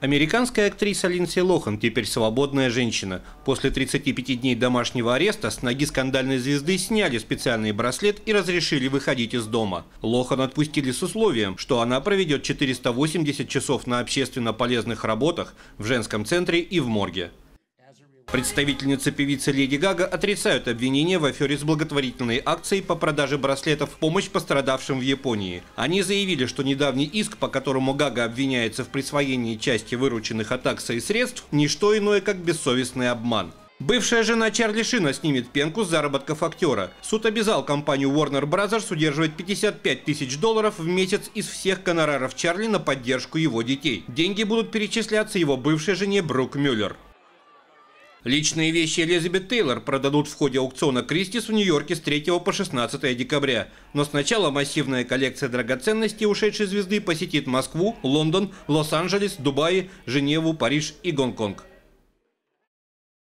Американская актриса Линдси Лохан теперь свободная женщина. После 35 дней домашнего ареста с ноги скандальной звезды сняли специальный браслет и разрешили выходить из дома. Лохан отпустили с условием, что она проведет 480 часов на общественно полезных работах в женском центре и в морге. Представительницы певицы Леди Гага отрицают обвинения в афере с благотворительной акцией по продаже браслетов в помощь пострадавшим в Японии. Они заявили, что недавний иск, по которому Гага обвиняется в присвоении части вырученных от акции средств, не что иное, как бессовестный обман. Бывшая жена Чарли Шина снимет пенку с заработков актера. Суд обязал компанию Warner Bros. удерживать 55 тысяч долларов в месяц из всех гонораров Чарли на поддержку его детей. Деньги будут перечисляться его бывшей жене Брук Мюллер. Личные вещи Элизабет Тейлор продадут в ходе аукциона Кристис в Нью-Йорке с 3 по 16 декабря. Но сначала массивная коллекция драгоценностей ушедшей звезды посетит Москву, Лондон, Лос-Анджелес, Дубай, Женеву, Париж и Гонконг.